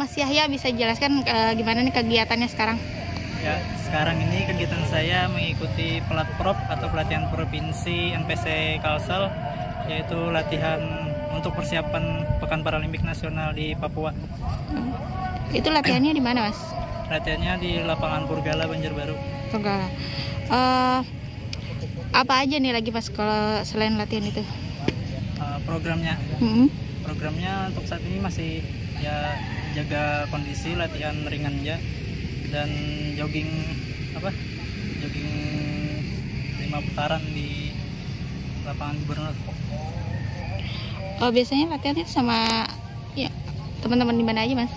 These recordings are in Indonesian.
Mas Yahya bisa jelaskan uh, gimana nih kegiatannya sekarang? Ya, sekarang ini kegiatan saya mengikuti pelatprop atau pelatihan provinsi NPC Kalsel yaitu latihan untuk persiapan Pekan Paralimpik Nasional di Papua. Hmm. Itu latihannya di mana, Mas? Latihannya di lapangan Purgala Banjarbaru. Purgala. Uh, apa aja nih lagi Mas kalau selain latihan itu? Uh, programnya. -hmm. Programnya untuk saat ini masih ya jaga kondisi latihan ringan aja dan jogging apa? Jogging lima putaran di lapangan gubernur. Oh biasanya latihannya sama ya teman-teman di mana aja mas?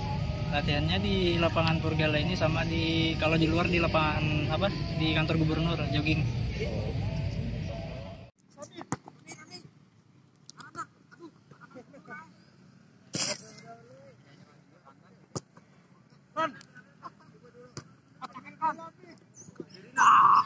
Latihannya di lapangan Purgala ini sama di kalau di luar di lapangan apa? Di kantor gubernur jogging Nah.